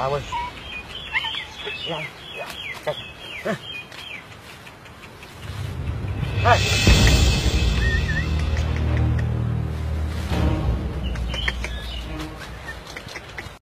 hours. Yeah. Hey.